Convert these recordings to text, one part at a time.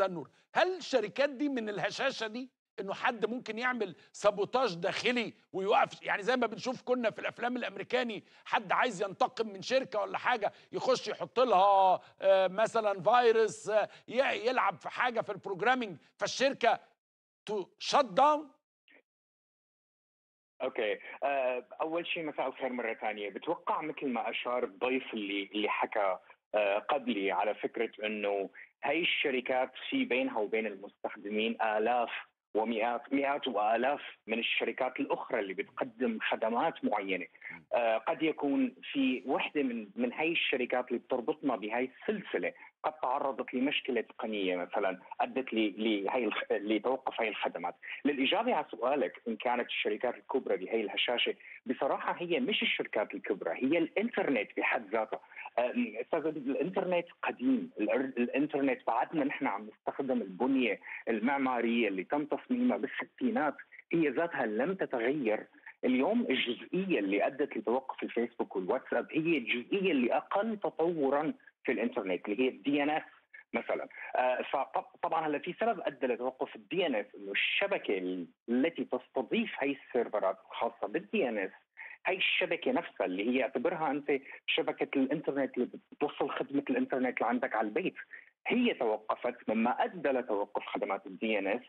النور هل الشركات دي من الهشاشه دي انه حد ممكن يعمل sabotage داخلي ويوقف؟ يعني زي ما بنشوف كنا في الافلام الامريكاني حد عايز ينتقم من شركه ولا حاجة يخش يحط لها آه، مثلا فيروس آه، يلعب في حاجة في ال programming فالشركه to shut down okay. آه، أول شيء مساء الخير مرة ثانية. بتوقع مثل ما أشار الضيف اللي اللي حكى قبلي على فكرة إنه هاي الشركات في بينها وبين المستخدمين آلاف ومئات مئات وآلاف من الشركات الأخرى اللي بتقدم خدمات معينة. آه، قد يكون في وحدة من من هاي الشركات اللي بتربطنا بهاي السلسلة. قد تعرضت لمشكلة تقنيه مثلا أدت لهي لتوقف هاي الخدمات. للإجابة على سؤالك إن كانت الشركات الكبرى بهي الهشاشة بصراحة هي مش الشركات الكبرى هي الإنترنت بحد ذاته أستاذ الإنترنت قديم. الإنترنت بعدنا نحن عم نستخدم البنية المعمارية اللي تم تصميمها بالستينات هي ذاتها لم تتغير. اليوم الجزئية اللي أدت لتوقف الفيسبوك والواتساب هي الجزئية اللي أقل تطورا في الإنترنت اللي هي ال DNS مثلا. آه، فطبعا هلأ في سبب أدى لتوقف ال DNS إنه الشبكة ال- التي تستضيف هي السيرفرات الخاصة بال DNS هي الشبكه نفسها اللي هي اعتبرها أنت شبكة الإنترنت اللي بتوصل خدمة الإنترنت لعندك على البيت هي توقفت مما أدى لتوقف خدمات ال DNS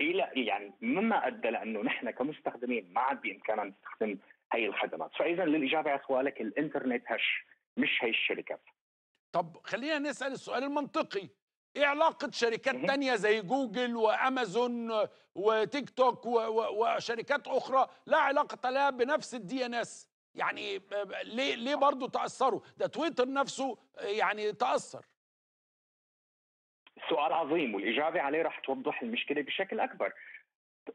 إلى يعني مما أدى لأنه نحن كمستخدمين ما عاد بإمكاننا نستخدم هي الخدمات، فاذا للإجابة على سؤالك الإنترنت هش مش هي الشركات. طب خلينا نسأل السؤال المنطقي إيه علاقة شركات. تانية زي جوجل وأمازون وتيك توك وشركات أخرى لا علاقة لها بنفس ال DNS يعني ليه ليه برضه تأثروا ده تويتر نفسه يعني تأثر سؤال عظيم والإجابة عليه راح توضح المشكلة بشكل أكبر.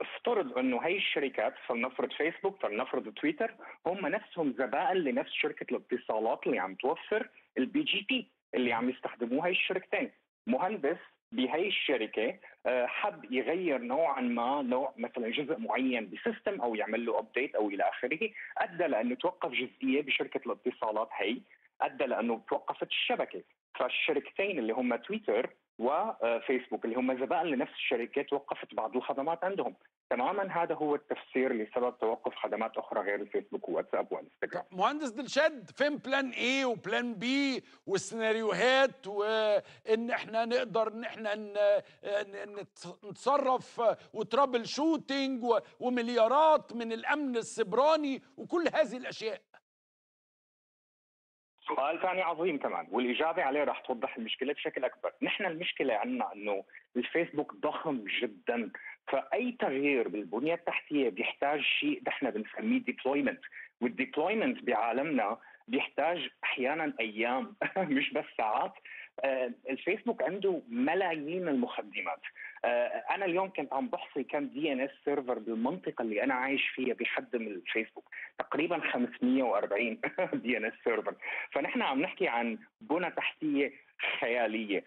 افترض إنه هي الشركات فلنفرض فيسبوك فلنفرض تويتر هم نفسهم زبائن لنفس شركة الاتصالات اللي عم توفر ال BGP اللي عم يستخدموها الشركتين مهندس بهي الشركة آه، حب يغير نوعا ما نوع مثلا جزء معين ب system أو يعمل له update أو إلى آخره. أدى لأنه توقف جزئية بشركة الاتصالات هي أدى لأنه توقفت الشبكة. فالشركتين اللي هم تويتر وفيسبوك اللي هم زبائن لنفس الشركة توقفت بعض الخدمات عندهم. تماما هذا هو التفسير لسبب توقف خدمات أخرى غير الفيسبوك وواتساب وإنستغرام. مهندس دلشاد فين plan A و plan B والسيناريوهات وإن إحنا نقدر إن إحنا نتصرف و troubleshooting ومليارات من الأمن السبراني وكل هذه الأشياء؟ سؤال ثاني عظيم كمان والإجابة عليه راح توضح المشكلة بشكل أكبر، نحن المشكلة عندنا إنه الفيسبوك ضخم جدا. فأي تغيير بالبنية التحتية بيحتاج شيء نحن بنسميه deployment وال deployment بعالمنا بيحتاج أحيانا أيام مش بس ساعات. آه، الفيسبوك عنده ملايين المخدمات. آه، أنا اليوم كنت عم بحصي كم DNS server بالمنطقة اللي أنا عايش فيها بيخدم الفيسبوك. تقريبا 540 DNS server فنحن عم نحكي عن بنى تحتية خيالية.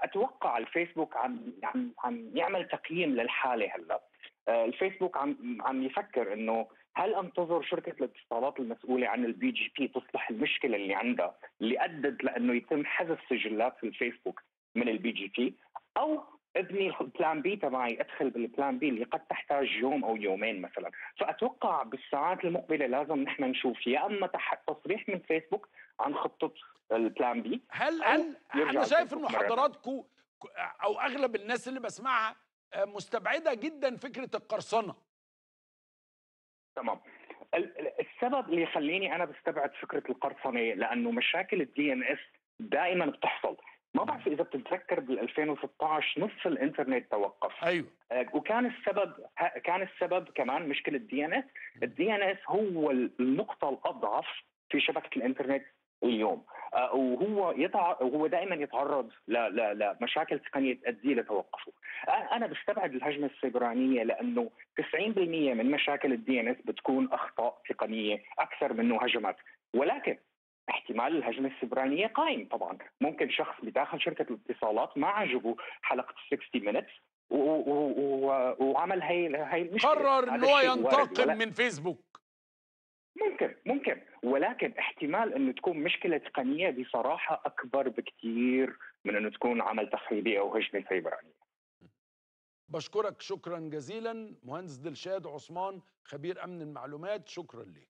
فاتوقع الفيسبوك عم عم عم يعمل تقييم للحالة هلأ. آه، الفيسبوك عم عم يفكر إنه هل انتظر شركة الاتصالات المسؤولة عن ال BGP تصلح المشكلة اللي عندها اللي أدت لأنه يتم حذف سجلات في الفيسبوك من ال BGP أو ابني ال plan B تبعي ادخل بال plan B اللي قد تحتاج يوم أو يومين مثلا. فأتوقع بالساعات المقبلة لازم نحن نشوف يا أما تح- تصريح من فيسبوك عن خطة ال plan B هل هل أنا شايف إنه. حضراتكم أو أغلب الناس اللي بسمعها آه، مستبعدة جدا فكرة القرصنة. تمام. ال- ال- السبب اللي يخليني أنا بستبعد فكرة القرصنة لأنه مشاكل ال DNS دائما بتحصل. ما بعرف إذا بتتذكر بال 2016 نص الإنترنت توقف. أيوه. آه، وكان السبب كان السبب كمان مشكلة ال DNS. ال DNS هو النقطة الأضعف في شبكة الإنترنت اليوم. آه، وهو يتع... وهو دائما يتعرض ل... ل... لمشاكل تقنية تؤدي لتوقفه. آه، أنا بستبعد الهجمة السيبرانية لأنه 90% من مشاكل ال DNS بتكون أخطاء تقنية أكثر منه هجمات. ولكن احتمال الهجمة السيبرانيه قائم طبعا. ممكن شخص بداخل شركة الاتصالات ما عجبه حلقة 60 Minutes وعمل هي هي المشكلة. قرر ان هذا هو الشيء وارد، ينتقم من فيسبوك ممكن ممكن. ولكن احتمال إنه تكون مشكلة تقنية بصراحة أكبر بكثير من إنه تكون عمل تخريبي أو هجمة سيبرانية. بشكرك شكرا جزيلا. مهندس دلشاد عثمان خبير أمن المعلومات شكرا لك.